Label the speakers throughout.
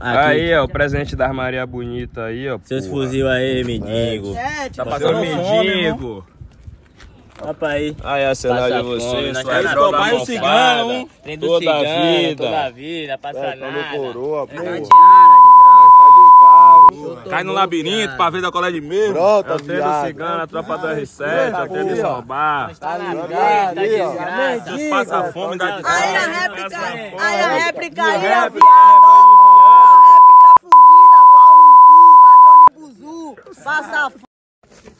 Speaker 1: Aqui.
Speaker 2: Aí, ó, o presente das Maria Bonita aí, ó.
Speaker 1: Seus
Speaker 2: porra.
Speaker 1: fuzil aí, mendigo.
Speaker 3: É,
Speaker 2: Tá
Speaker 3: tipo,
Speaker 2: passando
Speaker 3: fome,
Speaker 2: mendigo.
Speaker 1: Rapaz.
Speaker 2: Aí, a cenário de vocês,
Speaker 1: tá
Speaker 2: mofada,
Speaker 1: o cigano. Trem do
Speaker 2: toda a
Speaker 1: cigano,
Speaker 2: vida.
Speaker 1: Toda a vida, passa
Speaker 4: Tá no
Speaker 1: nada.
Speaker 4: coroa, pô.
Speaker 5: Cai no labirinto pra ver da cola de meio.
Speaker 4: Pronto,
Speaker 2: É o trem do cigano, a tropa do R7, é o trem do Sambar.
Speaker 1: Tá vida,
Speaker 4: ali, ó.
Speaker 1: desgraça.
Speaker 5: Passa fome da
Speaker 3: Aí a réplica, aí a réplica aí, ó, viado.
Speaker 2: réplica
Speaker 3: Ó, réplica fudida, pau no cu, ladrão de buzu, passa.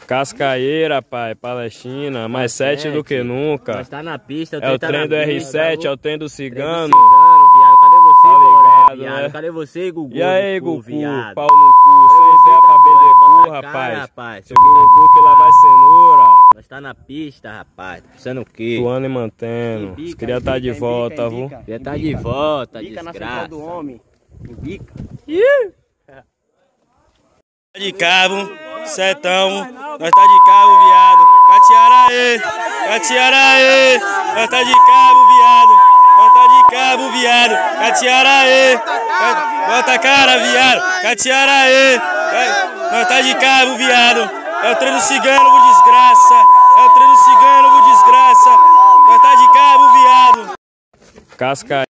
Speaker 2: Cascaeira, pai, Palestina, mais sete do que nunca.
Speaker 1: Nós tá na pista,
Speaker 2: É o
Speaker 1: tá
Speaker 2: trem
Speaker 1: na
Speaker 2: do
Speaker 1: pista,
Speaker 2: R7, é o trem do
Speaker 1: Trem do
Speaker 2: cigano.
Speaker 1: cigano, viado. Cadê você,
Speaker 2: Tá
Speaker 1: Boré,
Speaker 2: ligado,
Speaker 1: viado?
Speaker 2: né?
Speaker 1: Cadê você, Gugu?
Speaker 2: E aí, Gugu,
Speaker 1: viado?
Speaker 2: pau no cu, sem ideia pra beber cu, rapaz.
Speaker 1: rapaz.
Speaker 2: Segura o cu que lá vai cenoura.
Speaker 1: Nós tá na pista, rapaz. Tá Pensando o quê?
Speaker 2: Suando e mantendo. Os cria tá de volta, viu?
Speaker 1: Já tá de volta,
Speaker 3: Fica na central
Speaker 1: desgraça.
Speaker 3: do homem. Bica.
Speaker 2: De cabo, setão, nós tá de cabo, viado. Catiara aí, catiara aí, nós tá de cabo, viado. Nós tá de cabo, viado. Catiara aí, ca- bota cara, viado. Catiara aí, ca- nós tá de cabo, viado. É o treino cigano, vou desgraça. É o treino cigano, vou desgraça. Nós tá de cabo, viado. Casca